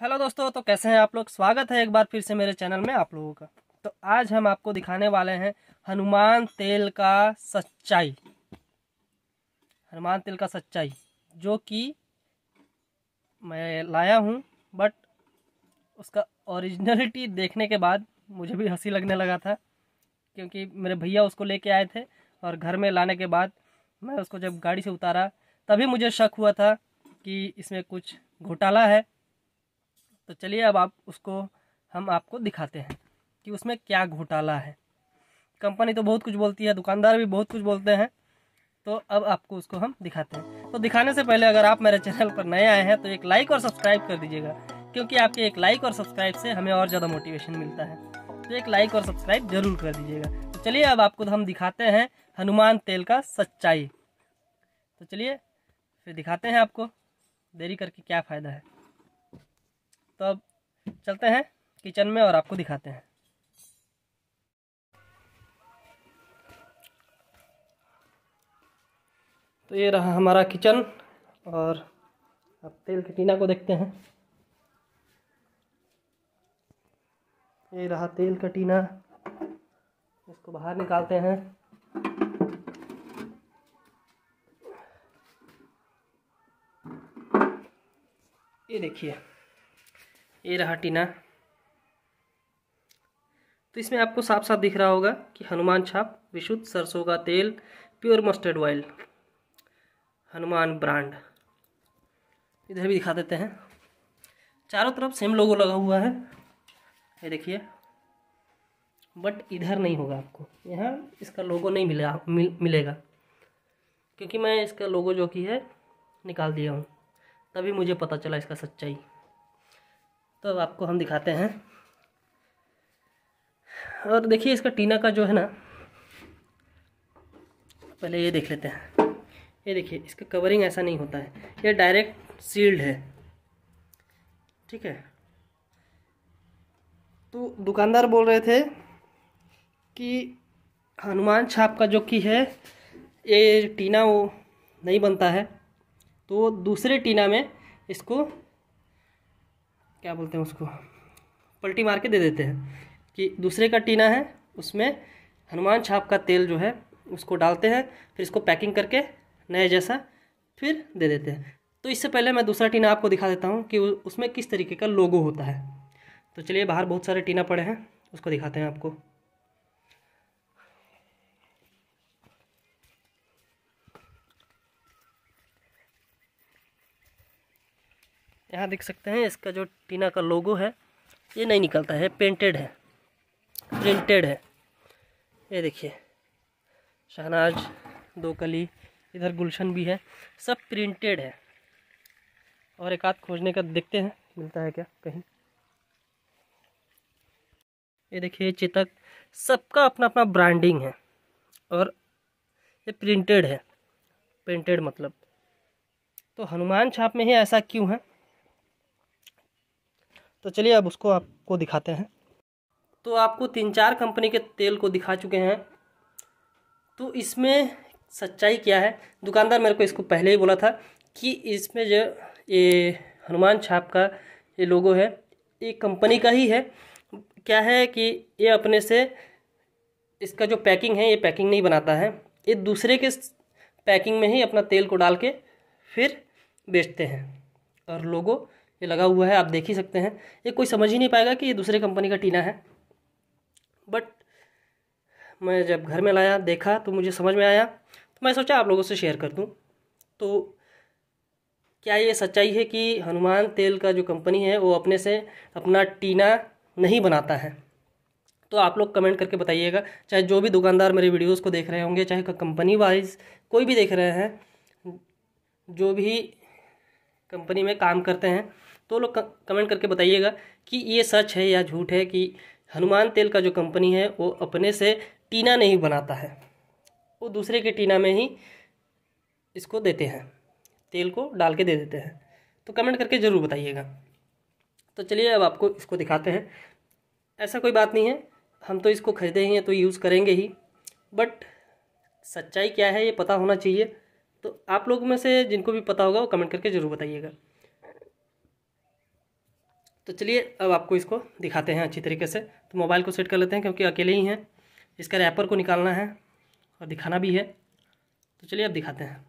Hello दोस्तों तो कैसे हैं आप लोग? स्वागत है एक बार फिर से मेरे चैनल में आप लोगों का। तो आज हम आपको दिखाने वाले हैं हनुमान तेल का सच्चाई। हनुमान तेल का सच्चाई, जो कि मैं लाया हूँ बट उसका ओरिजिनलिटी देखने के बाद मुझे भी हँसी लगने लगा था, क्योंकि मेरे भैया उसको लेके आए थे और घर में लाने के बाद मैं उसको जब गाड़ी से उतारा, तभी मुझे शक हुआ था कि इसमें कुछ घोटाला है। तो चलिए अब आप उसको, हम आपको दिखाते हैं कि उसमें क्या घोटाला है। कंपनी तो बहुत कुछ बोलती है, दुकानदार भी बहुत कुछ बोलते हैं। तो अब आपको उसको हम दिखाते हैं। तो दिखाने से पहले अगर आप मेरे चैनल पर नए आए हैं तो एक लाइक और सब्सक्राइब कर दीजिएगा, क्योंकि आपके एक लाइक और सब्सक्राइब से हमें और ज़्यादा मोटिवेशन मिलता है। तो एक लाइक और सब्सक्राइब ज़रूर कर दीजिएगा। तो चलिए अब आपको हम दिखाते हैं हनुमान तेल का सच्चाई। तो चलिए, फिर दिखाते हैं आपको, देरी करके क्या फ़ायदा है। तो अब चलते हैं किचन में और आपको दिखाते हैं। तो ये रहा हमारा किचन और अब तेल की टीना को देखते हैं। ये रहा तेल का टीना, इसको बाहर निकालते हैं। ये देखिए। ये रहा टीना। तो इसमें आपको साफ़ साफ़ दिख रहा होगा कि हनुमान छाप विशुद्ध सरसों का तेल pure mustard oil Hanuman brand इधर भी दिखा देते हैं। चारों तरफ़ सेम लोगो लगा हुआ है। ये देखिए। बट इधर नहीं होगा आपको। यहाँ इसका लोगो नहीं मिलेगा मिल, मिलेगा। क्योंकि मैं इसका लोगो जो कि है निकाल दिया हूँ। तभी मुझे पता चला इसका सच्चाई। तो आपको हम दिखाते हैं। और देखिए इसका टीना का जो है ना, पहले ये देख लेते हैं। ये देखिए, इसका कवरिंग ऐसा नहीं होता है। ये डायरेक्ट सील्ड है। ठीक है? तो दुकानदार बोल रहे थे कि हनुमान छाप का जो की है, ये टीना वो नहीं बनता है। तो दूसरे टीना में इसको क्या बोलते हैं उसको? पलटी मार के दे देते हैं कि दूसरे का टीना है, उसमें हनुमान छाप का तेल जो है, उसको डालते हैं, फिर इसको पैकिंग करके नए जैसा फिर दे देते हैं। तो इससे पहले मैं दूसरा टीना आपको दिखा देता हूँ कि उसमें किस तरीके का लोगो होता है। तो चलिए बाहर बहुत सारे टीना पड़े हैं, उसको दिखाते हैं आपको। यहाँ देख सकते हैं, इसका जो टीना का लोगो है, ये नहीं निकलता है पेंटेड है प्रिंटेड है। ये देखिए, शहनाज, दो कली, इधर गुलशन भी है, सब प्रिंटेड है। और एक आध खोजने का देखते हैं, मिलता है क्या, कहीं। ये देखिए चितक, सबका अपना अपना ब्रांडिंग है, और ये प्रिंटेड है प्रिंटेड मतलब। तो हनुमान छाप में ही ऐसा क्यों है? तो चलिए अब उसको आपको दिखाते हैं। तो आपको तीन चार कंपनी के तेल को दिखा चुके हैं। तो इसमें सच्चाई क्या है? दुकानदार मेरे को इसको पहले ही बोला था कि इसमें जो ये हनुमान छाप का ये लोगो है, ये कंपनी का ही है। क्या है कि ये अपने से इसका जो पैकिंग है, ये पैकिंग नहीं बनाता है। ये दूसरे के पैकिंग में ही अपना तेल को डाल के फिर बेचते हैं। और लोगो ये लगा हुआ है, आप देख ही सकते हैं। ये कोई समझ ही नहीं पाएगा कि ये दूसरे कंपनी का टीना है। बट मैं जब घर में लाया, देखा तो मुझे समझ में आया। तो मैं सोचा आप लोगों से शेयर कर दूँ। तो क्या ये सच्चाई है कि हनुमान तेल का जो कंपनी है, वो अपने से अपना टीना नहीं बनाता है? तो आप लोग कमेंट करके बताइएगा। चाहे जो भी दुकानदार मेरे वीडियोस को देख रहे होंगे, चाहे कंपनी वाइज कोई भी देख रहे हैं, जो भी कंपनी में काम करते हैं तो लोग कमेंट करके बताइएगा कि ये सच है या झूठ है कि हनुमान तेल का जो कंपनी है, वो अपने से टीना नहीं बनाता है। वो दूसरे के टीना में ही इसको देते हैं, तेल को डाल के दे देते हैं। तो कमेंट करके ज़रूर बताइएगा। तो चलिए अब आपको इसको दिखाते हैं। ऐसा कोई बात नहीं है, हम तो इसको ख़रीदे ही हैं तो यूज़ करेंगे ही। बट सच्चाई क्या है, ये पता होना चाहिए। तो आप लोग में से जिनको भी पता होगा, वो कमेंट करके ज़रूर बताइएगा। तो चलिए, अब आपको इसको दिखाते हैं अच्छी तरीके से। तो मोबाइल को सेट कर लेते हैं क्योंकि अकेले ही हैं। इसका रैपर को निकालना है और दिखाना भी है। तो चलिए, अब दिखाते हैं।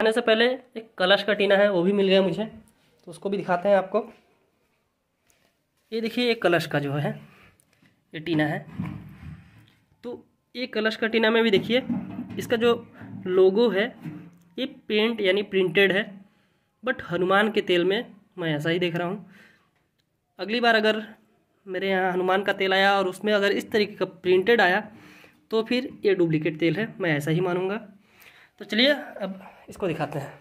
आने से पहले एक कलश का टीना है, वो भी मिल गया मुझे। तो उसको भी दिखाते हैं आपको। ये देखिए, एक कलश का जो है, ये टीना है। तो ये कलश का टीना में भी देखिए, इसका जो लोगो है, ये पेंट यानी प्रिंटेड है बट हनुमान के तेल में मैं ऐसा ही देख रहा हूँ। अगली बार अगर मेरे यहाँ हनुमान का तेल आया और उसमें अगर इस तरीके का प्रिंटेड आया तो फिर ये डुप्लीकेट तेल है, मैं ऐसा ही मानूँगा। तो चलिए, अब इसको दिखाते हैं।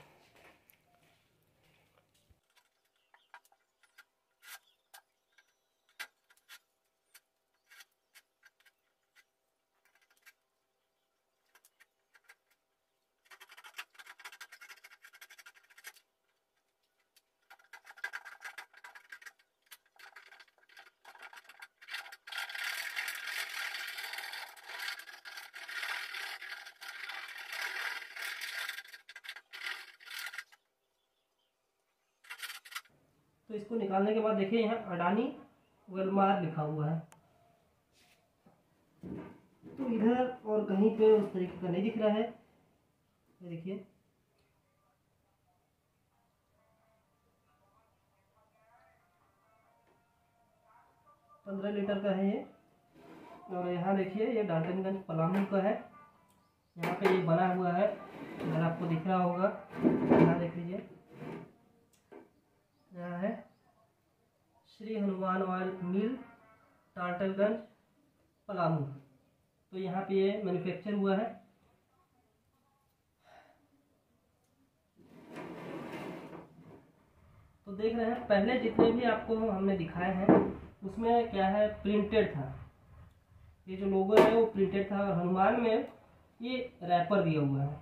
तो इसको निकालने के बाद देखिए यहाँ अडानी वेलमार लिखा हुआ है। तो इधर और कहीं पे उस तरीके का नहीं दिख रहा है। देखिए। पंद्रह लीटर का है ये। और यहाँ देखिए, ये डाल्टनगंज पलामू का है। यहाँ पे ये बना हुआ है। अगर आपको दिख रहा होगा, यहाँ देख लीजिए। यहाँ है। Shri Hanuman oil mill, Tatalganj, Palamu. तो यहाँ पे ये मैन्युफैक्चर हुआ है। तो देख रहे हैं, पहले जितने भी आपको हमने दिखाए हैं, उसमें क्या है प्रिंटेड था। ये जो लोगो है, वो प्रिंटेड था और हनुमान में ये रैपर दिया हुआ है।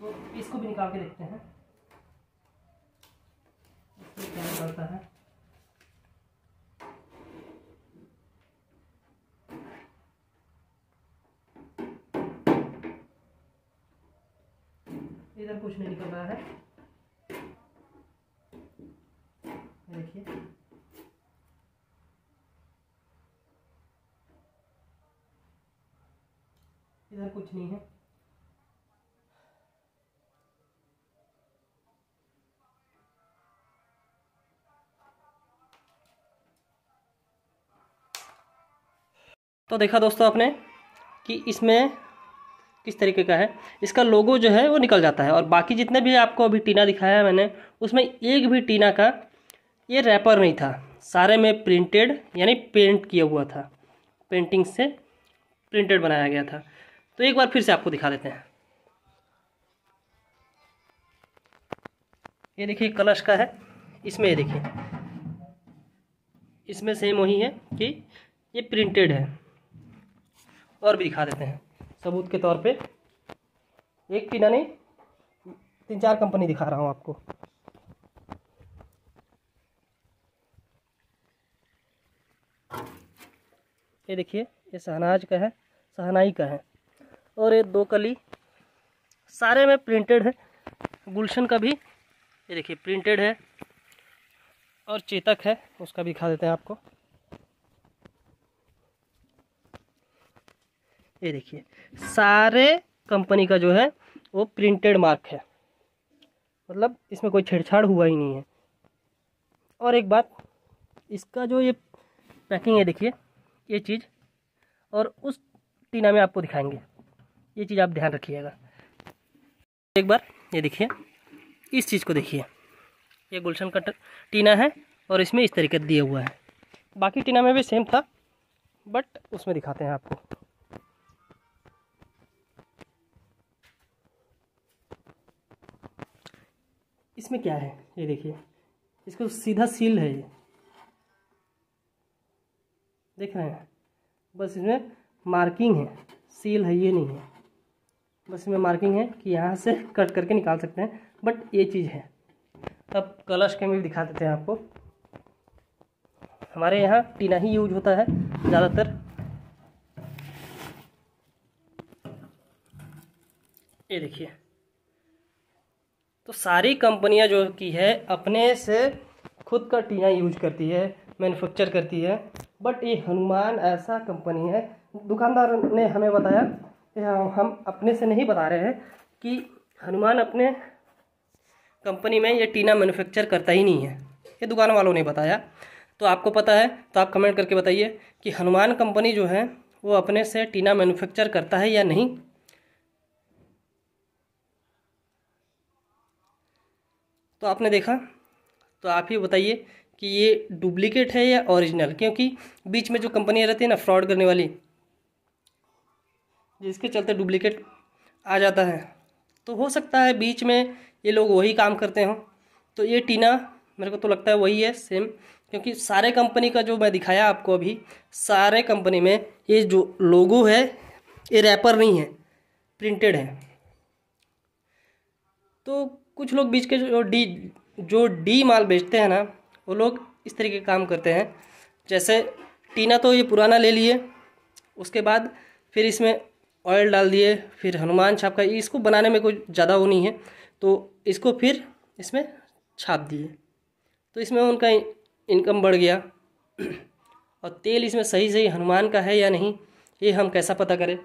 तो इसको भी निकाल के देखते हैं। क्या करता है? इधर कुछ नहीं निकल रहा है। देखिए। इधर कुछ नहीं है। तो देखा दोस्तों आपने कि इसमें किस तरीके का है। इसका लोगो जो है वो निकल जाता है और बाकी जितने भी आपको अभी टीना दिखाया है मैंने, उसमें एक भी टीना का ये रैपर नहीं था। सारे में प्रिंटेड यानी पेंट किया हुआ था। पेंटिंग से प्रिंटेड बनाया गया था। तो एक बार फिर से आपको दिखा देते हैं। ये देखिए, कलश का है। इसमें ये देखिए। इसमें सेम वही है कि ये प्रिंटेड है। और भी दिखा देते हैं। सबूत के तौर पे एक टीना नहीं, तीन चार कंपनी दिखा रहा हूँ आपको। ये देखिए, ये सहनाज का है, सहनाई का है। और ये दो कली, सारे में प्रिंटेड है। गुलशन का भी, ये देखिए प्रिंटेड है। और चेतक है, उसका भी दिखा देते हैं आपको। ये देखिए, सारे कंपनी का जो है, वो प्रिंटेड मार्क है। मतलब इसमें कोई छेड़छाड़ हुआ ही नहीं है। और एक बात, इसका जो ये पैकिंग है, देखिए, ये चीज़, और उस टीना में आपको दिखाएँगे। ये चीज़ आप ध्यान रखिएगा। एक बार, ये देखिए, इस चीज़ को देखिए। ये गुलशन का टीना है, और इसमें इस तरीके दिया हुआ है। बाकी टीना में भी सेम था बट उसमें दिखाते हैं आपको। इसमें क्या है? ये देखिए। इसको सीधा सील है ये। देख रहे हैं? बस इसमें मार्किंग है। सील है, ये नहीं है। बस इसमें मार्किंग है कि यहाँ से कट करके निकाल सकते हैं। बट ये चीज़ है। अब कलश के भी दिखा देते हैं आपको। हमारे यहाँ टीना ही यूज़ होता है, ज़्यादातर। ये देखिए। तो सारी कंपनियाँ जो की है, अपने से खुद का टीना यूज़ करती है मैन्युफैक्चर करती है। बट ये हनुमान ऐसा कंपनी है। दुकानदार ने हमें बताया हम अपने से नहीं बता रहे हैं कि हनुमान अपने कंपनी में ये टीना मैन्युफैक्चर करता ही नहीं है। ये दुकान वालों ने बताया। तो आपको पता है तो आप कमेंट करके बताइए कि हनुमान कंपनी जो है, वो अपने से टीना मैन्युफैक्चर करता है या नहीं? तो आपने देखा। तो आप ही बताइए कि ये डुप्लीकेट है या ओरिजिनल? क्योंकि बीच में जो कंपनियाँ रहती हैं ना, फ्रॉड करने वाली, जिसके चलते डुप्लीकेट आ जाता है। तो हो सकता है बीच में ये लोग वही काम करते हों। तो ये टीना, मेरे को तो लगता है वही है सेम क्योंकि सारे कंपनी का जो मैं दिखाया आपको अभी, सारे कंपनी में ये जो लोगो है, ये रैपर नहीं है प्रिंटेड है। तो कुछ लोग बीच के जो डी जो डी माल बेचते हैं ना, वो लोग इस तरीके का काम करते हैं। जैसे टीना तो ये पुराना ले लिए, उसके बाद फिर इसमें ऑयल डाल दिए, फिर हनुमान छाप का, इसको बनाने में कोई ज़्यादा वो नहीं है तो इसको फिर इसमें छाप दिए। तो इसमें उनका इनकम बढ़ गया। और तेल इसमें सही सही हनुमान का है या नहीं, ये हम कैसा पता करें?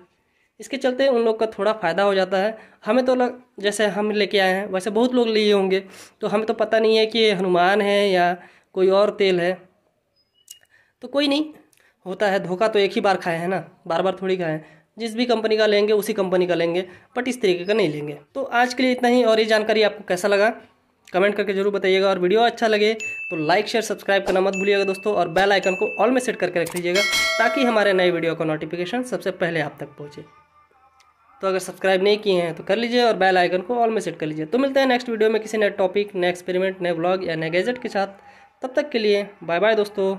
इसके चलते उन लोग का थोड़ा फ़ायदा हो जाता है। हमें तो लग, जैसे हम लेके आए हैं, वैसे बहुत लोग लिए होंगे। तो हमें तो पता नहीं है कि हनुमान है या कोई और तेल है। तो कोई नहीं, होता है। धोखा तो एक ही बार खाए हैं ना बार बार थोड़ी खाए हैं। जिस भी कंपनी का लेंगे, उसी कंपनी का लेंगे, बट इस तरीके का नहीं लेंगे। तो आज के लिए इतना ही, और ये जानकारी आपको कैसा लगा? कमेंट करके ज़रूर बताइएगा। और वीडियो अच्छा लगे तो लाइक, शेयर, सब्सक्राइब करना मत भूलिएगा दोस्तों। और बेल आइकन को ऑल में सेट करके रख लीजिएगा, ताकि हमारे नए वीडियो का नोटिफिकेशन सबसे पहले आप तक पहुँचे। तो अगर सब्सक्राइब नहीं किए हैं तो कर लीजिए और बेल आइकन को ऑल में सेट कर लीजिए। तो मिलते हैं नेक्स्ट वीडियो में किसी नए टॉपिक नए एक्सपेरिमेंट नए ब्लॉग या नए गैजेट के साथ। तब तक के लिए बाय बाय दोस्तों।